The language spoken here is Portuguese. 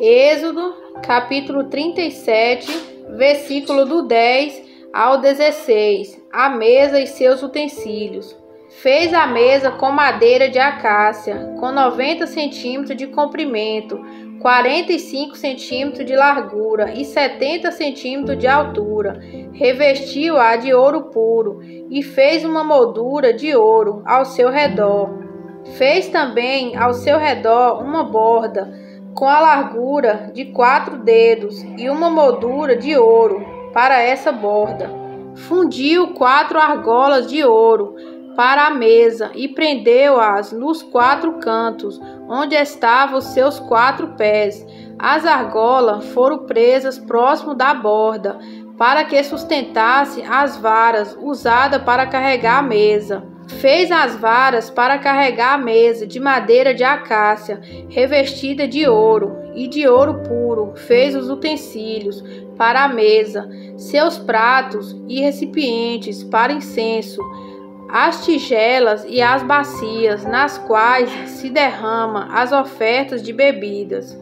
Êxodo, capítulo 37, versículo do 10 ao 16. A mesa e seus utensílios. Fez a mesa com madeira de acácia, com 90 centímetros de comprimento, 45 centímetros de largura e 70 centímetros de altura. Revestiu-a de ouro puro e fez uma moldura de ouro ao seu redor. Fez também ao seu redor uma borda com a largura de quatro dedos e uma moldura de ouro para essa borda. Fundiu quatro argolas de ouro para a mesa e prendeu-as nos quatro cantos, onde estavam os seus quatro pés. As argolas foram presas próximo da borda, para que sustentasse as varas usadas para carregar a mesa. Fez as varas para carregar a mesa de madeira de acácia, revestida de ouro, e de ouro puro fez os utensílios para a mesa, seus pratos e recipientes para incenso, as tigelas e as bacias nas quais se derrama as ofertas de bebidas.